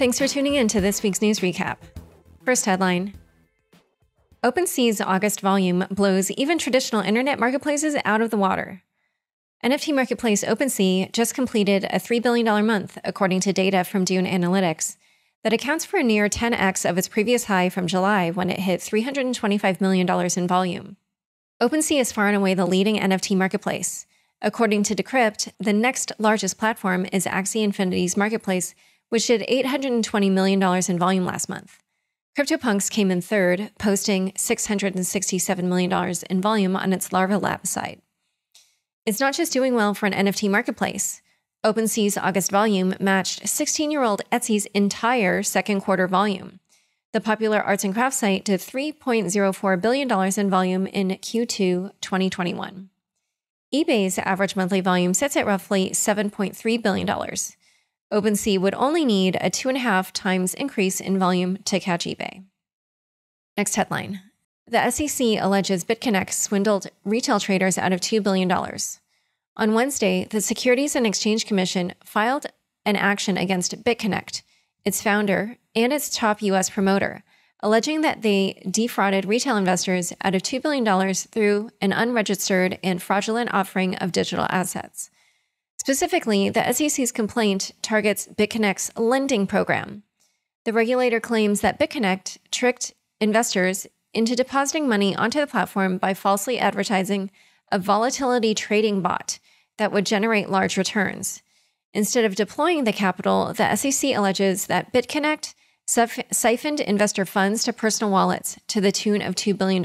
Thanks for tuning in to this week's news recap. First headline OpenSea's August volume blows even traditional internet marketplaces out of the water. NFT marketplace OpenSea just completed a $3 billion month, according to data from Dune Analytics, that accounts for a near 10x of its previous high from July when it hit $325 million in volume. OpenSea is far and away the leading NFT marketplace. According to Decrypt, the next largest platform is Axie Infinity's marketplace, which did $820 million in volume last month. CryptoPunks came in third, posting $667 million in volume on its Larva Lab site. It's not just doing well for an NFT marketplace. OpenSea's August volume matched 16 year old Etsy's entire second quarter volume. The popular arts and crafts site did $3.04 billion in volume in Q2 2021. eBay's average monthly volume sits at roughly $7.3 billion. OpenSea would only need a two and a half times increase in volume to catch eBay. Next headline The SEC alleges BitConnect swindled retail traders out of $2 billion. On Wednesday, the Securities and Exchange Commission filed an action against BitConnect, its founder, and its top U.S. promoter, alleging that they defrauded retail investors out of $2 billion through an unregistered and fraudulent offering of digital assets. Specifically, the SEC's complaint targets BitConnect's lending program. The regulator claims that BitConnect tricked investors into depositing money onto the platform by falsely advertising a volatility trading bot that would generate large returns. Instead of deploying the capital, the SEC alleges that BitConnect siphoned investor funds to personal wallets to the tune of $2 billion.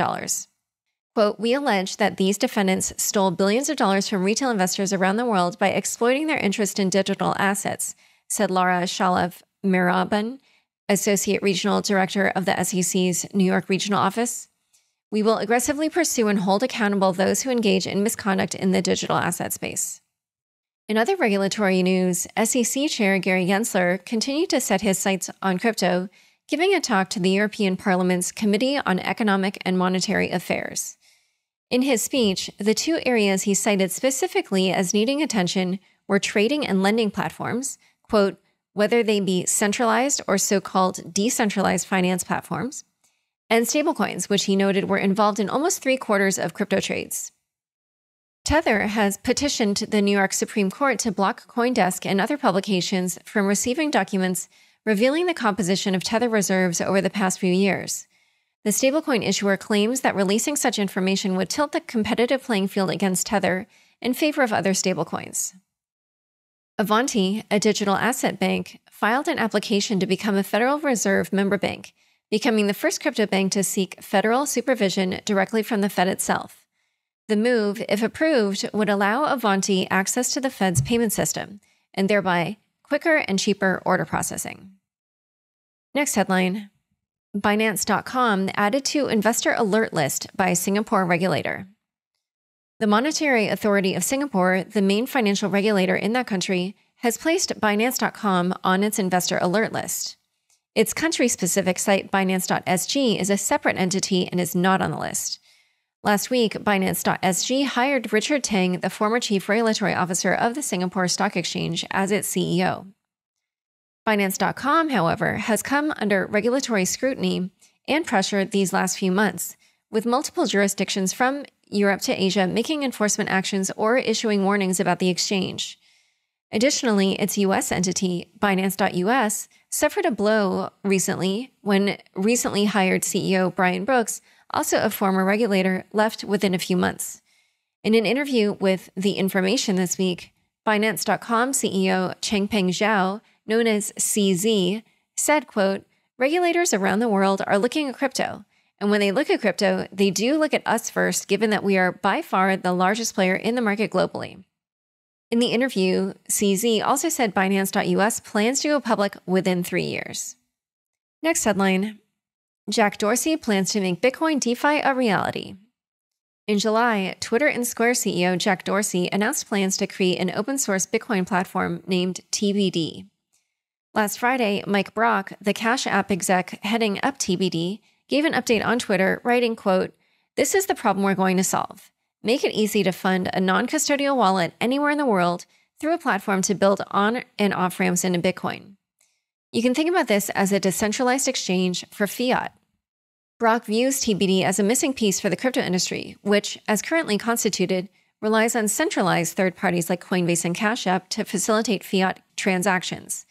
Quote, we allege that these defendants stole billions of dollars from retail investors around the world by exploiting their interest in digital assets, said Laura Shalov Mehraban, Associate Regional Director of the SEC's New York Regional Office. We will aggressively pursue and hold accountable those who engage in misconduct in the digital asset space. In other regulatory news, SEC Chair Gary Gensler continued to set his sights on crypto, giving a talk to the European Parliament's Committee on Economic and Monetary Affairs. In his speech, the two areas he cited specifically as needing attention were trading and lending platforms, quote, whether they be centralized or so called decentralized finance platforms, and stablecoins, which he noted were involved in almost three quarters of crypto trades. Tether has petitioned the New York Supreme Court to block Coindesk and other publications from receiving documents revealing the composition of Tether reserves over the past few years. The stablecoin issuer claims that releasing such information would tilt the competitive playing field against Tether in favor of other stablecoins. Avanti, a digital asset bank, filed an application to become a Federal Reserve member bank, becoming the first crypto bank to seek federal supervision directly from the Fed itself. The move, if approved, would allow Avanti access to the Fed's payment system and thereby quicker and cheaper order processing. Next headline Binance.com added to investor alert list by Singapore regulator. The Monetary Authority of Singapore, the main financial regulator in that country, has placed Binance.com on its investor alert list. Its country specific site, Binance.sg, is a separate entity and is not on the list. Last week, Binance.sg hired Richard Teng, the former chief regulatory officer of the Singapore Stock Exchange, as its CEO. Binance.com, however, has come under regulatory scrutiny and pressure these last few months, with multiple jurisdictions from Europe to Asia making enforcement actions or issuing warnings about the exchange. Additionally, its US entity, Binance.us, suffered a blow recently when recently hired CEO Brian Brooks, also a former regulator, left within a few months. In an interview with The Information this week, Binance.com CEO Changpeng Zhao known as CZ, said, quote, regulators around the world are looking at crypto. And when they look at crypto, they do look at us first, given that we are by far the largest player in the market globally. In the interview, CZ also said Binance.us plans to go public within three years. Next headline Jack Dorsey plans to make Bitcoin DeFi a reality. In July, Twitter and Square CEO Jack Dorsey announced plans to create an open source Bitcoin platform named TBD. Last Friday, Mike Brock, the Cash App exec heading up TBD, gave an update on Twitter, writing, quote, This is the problem we're going to solve. Make it easy to fund a non-custodial wallet anywhere in the world through a platform to build on and off ramps into Bitcoin. You can think about this as a decentralized exchange for fiat. Brock views TBD as a missing piece for the crypto industry, which, as currently constituted, relies on centralized third parties like Coinbase and Cash App to facilitate fiat transactions.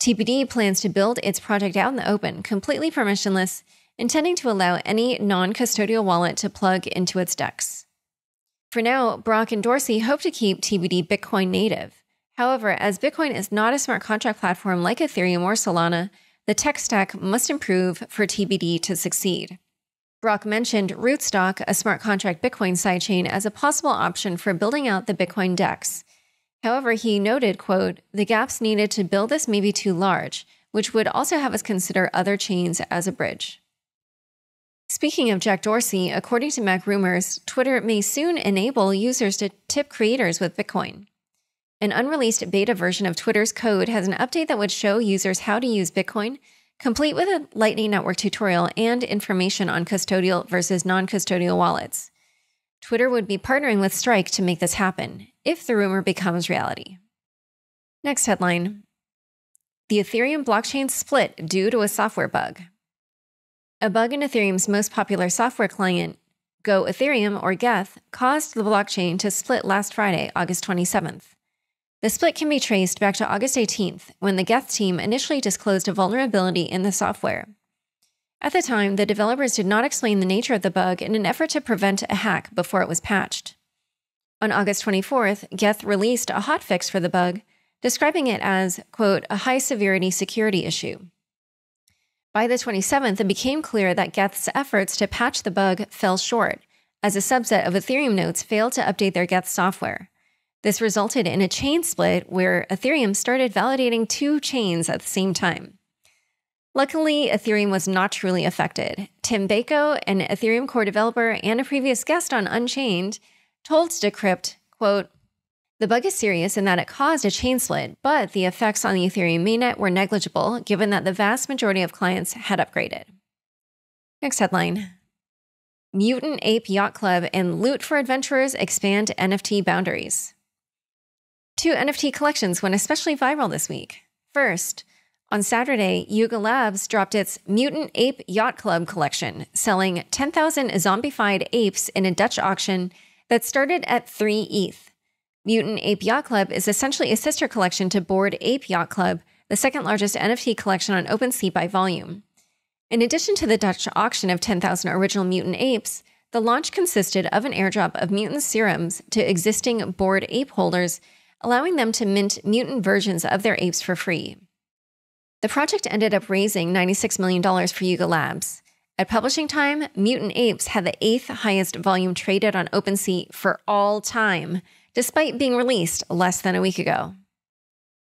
TBD plans to build its project out in the open, completely permissionless, intending to allow any non custodial wallet to plug into its DEX. For now, Brock and Dorsey hope to keep TBD Bitcoin native. However, as Bitcoin is not a smart contract platform like Ethereum or Solana, the tech stack must improve for TBD to succeed. Brock mentioned Rootstock, a smart contract Bitcoin sidechain, as a possible option for building out the Bitcoin DEX. However, he noted, quote, the gaps needed to build this may be too large, which would also have us consider other chains as a bridge. Speaking of Jack Dorsey, according to Mac Rumors, Twitter may soon enable users to tip creators with Bitcoin. An unreleased beta version of Twitter's code has an update that would show users how to use Bitcoin, complete with a Lightning Network tutorial and information on custodial versus non custodial wallets. Twitter would be partnering with Strike to make this happen, if the rumor becomes reality. Next headline The Ethereum blockchain split due to a software bug. A bug in Ethereum's most popular software client, Go Ethereum or Geth, caused the blockchain to split last Friday, August 27th. The split can be traced back to August 18th, when the Geth team initially disclosed a vulnerability in the software. At the time, the developers did not explain the nature of the bug in an effort to prevent a hack before it was patched. On August 24th, Geth released a hotfix for the bug, describing it as, quote, a high severity security issue. By the 27th, it became clear that Geth's efforts to patch the bug fell short, as a subset of Ethereum nodes failed to update their Geth software. This resulted in a chain split where Ethereum started validating two chains at the same time. Luckily, Ethereum was not truly affected. Tim Beiko, an Ethereum core developer and a previous guest on Unchained, told Decrypt, quote, the bug is serious in that it caused a chain split, but the effects on the Ethereum mainnet were negligible given that the vast majority of clients had upgraded. Next headline Mutant Ape Yacht Club and Loot for Adventurers expand NFT boundaries. Two NFT collections went especially viral this week. First, on Saturday, Yuga Labs dropped its Mutant Ape Yacht Club collection, selling 10,000 zombified apes in a Dutch auction that started at 3 ETH. Mutant Ape Yacht Club is essentially a sister collection to Bored Ape Yacht Club, the second largest NFT collection on OpenSea by volume. In addition to the Dutch auction of 10,000 original mutant apes, the launch consisted of an airdrop of mutant serums to existing Bored Ape holders allowing them to mint mutant versions of their apes for free. The project ended up raising $96 million for Yuga Labs. At publishing time, Mutant Apes had the eighth highest volume traded on OpenSea for all time, despite being released less than a week ago.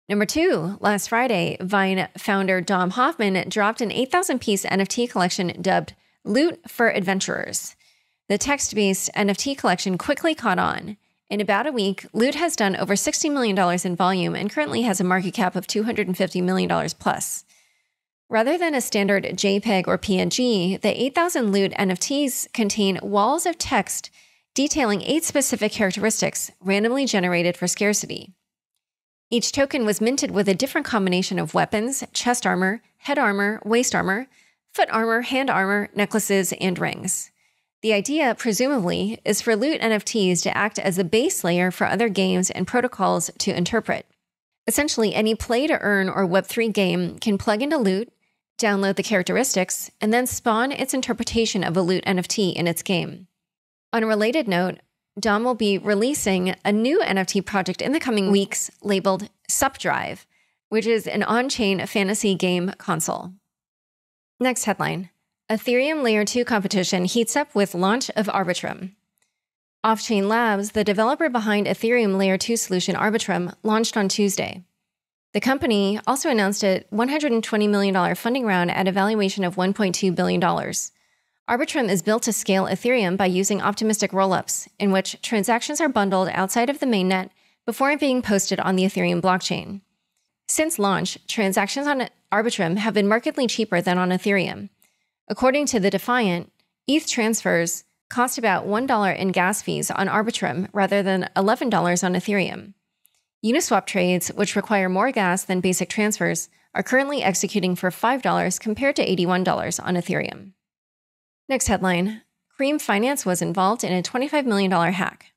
Number two, last Friday, Vine founder Dom Hofmann dropped an 8,000 piece NFT collection dubbed Loot for Adventurers. The text based NFT collection quickly caught on. In about a week, Loot has done over $60 million in volume and currently has a market cap of $250 million plus. Rather than a standard JPEG or PNG, the 8,000 Loot NFTs contain walls of text detailing eight specific characteristics randomly generated for scarcity. Each token was minted with a different combination of weapons, chest armor, head armor, waist armor, foot armor, hand armor, necklaces, and rings. The idea, presumably, is for loot NFTs to act as a base layer for other games and protocols to interpret. Essentially, any play to earn or Web3 game can plug into loot, download the characteristics, and then spawn its interpretation of a loot NFT in its game. On a related note, Dom will be releasing a new NFT project in the coming weeks labeled Supdrive, which is an on chain fantasy game console. Next headline Ethereum Layer 2 competition heats up with launch of Arbitrum. Offchain Labs, the developer behind Ethereum Layer 2 solution Arbitrum, launched on Tuesday. The company also announced a $120 million funding round at a valuation of $1.2 billion. Arbitrum is built to scale Ethereum by using optimistic rollups, in which transactions are bundled outside of the mainnet before being posted on the Ethereum blockchain. Since launch, transactions on Arbitrum have been markedly cheaper than on Ethereum. According to the Defiant, ETH transfers cost about $1 in gas fees on Arbitrum rather than $11 on Ethereum. Uniswap trades, which require more gas than basic transfers, are currently executing for $5 compared to $81 on Ethereum. Next headline Cream Finance was involved in a $25 million hack.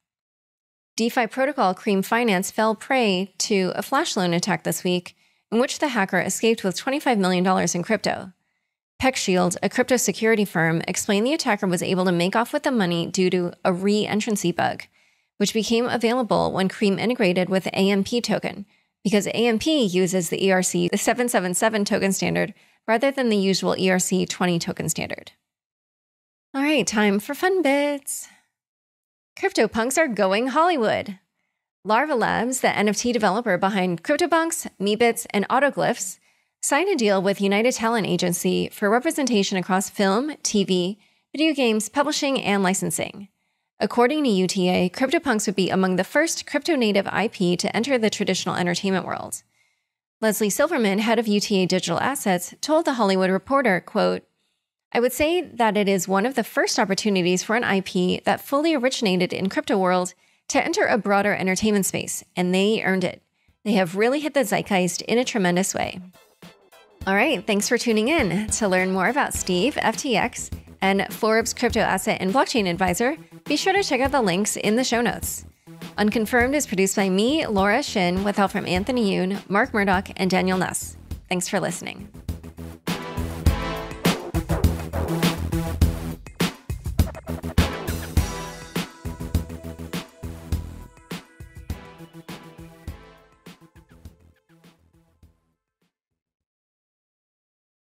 DeFi protocol Cream Finance fell prey to a flash loan attack this week, in which the hacker escaped with $25 million in crypto. PeckShield, a crypto security firm, explained the attacker was able to make off with the money due to a re entrancy bug, which became available when Cream integrated with AMP token, because AMP uses the ERC the 777 token standard rather than the usual ERC 20 token standard. All right, time for fun bits. CryptoPunks are going Hollywood. Larva Labs, the NFT developer behind CryptoPunks, Meebits, and Autoglyphs, signed a deal with United Talent Agency for representation across film, TV, video games, publishing, and licensing. According to UTA, CryptoPunks would be among the first crypto native IP to enter the traditional entertainment world. Leslie Silverman, head of UTA Digital Assets, told The Hollywood Reporter, quote, I would say that it is one of the first opportunities for an IP that fully originated in crypto world to enter a broader entertainment space, and they earned it. They have really hit the zeitgeist in a tremendous way. All right, thanks for tuning in. To learn more about Steve, FTX, and Forbes Crypto Asset and Blockchain Advisor, be sure to check out the links in the show notes. Unconfirmed is produced by me, Laura Shin, with help from Anthony Yoon, Mark Murdoch, and Daniel Nuss. Thanks for listening.